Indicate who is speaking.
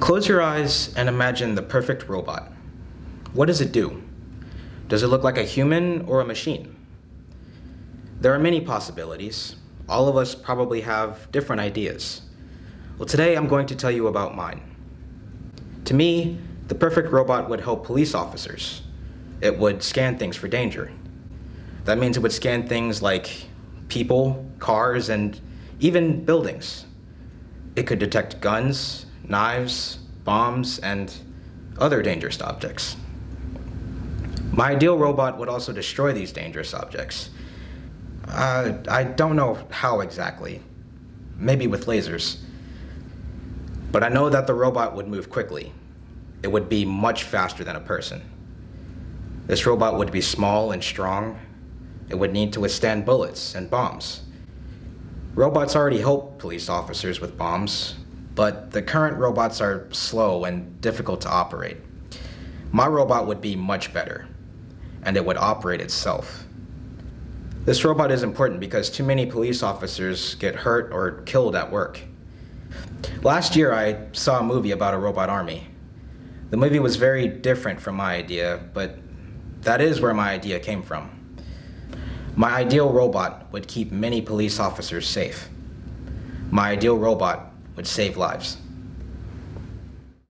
Speaker 1: Close your eyes and imagine the perfect robot. What does it do? Does it look like a human or a machine? There are many possibilities. All of us probably have different ideas. Well, today I'm going to tell you about mine. To me, the perfect robot would help police officers. It would scan things for danger. That means it would scan things like people, cars, and even buildings. It could detect guns, knives, bombs, and other dangerous objects. My ideal robot would also destroy these dangerous objects. Uh, I don't know how exactly. Maybe with lasers. But I know that the robot would move quickly. It would be much faster than a person. This robot would be small and strong. It would need to withstand bullets and bombs. Robots already help police officers with bombs, but the current robots are slow and difficult to operate. My robot would be much better, and it would operate itself. This robot is important because too many police officers get hurt or killed at work. Last year, I saw a movie about a robot army. The movie was very different from my idea, but that is where my idea came from. My ideal robot would keep many police officers safe. My ideal robot would save lives.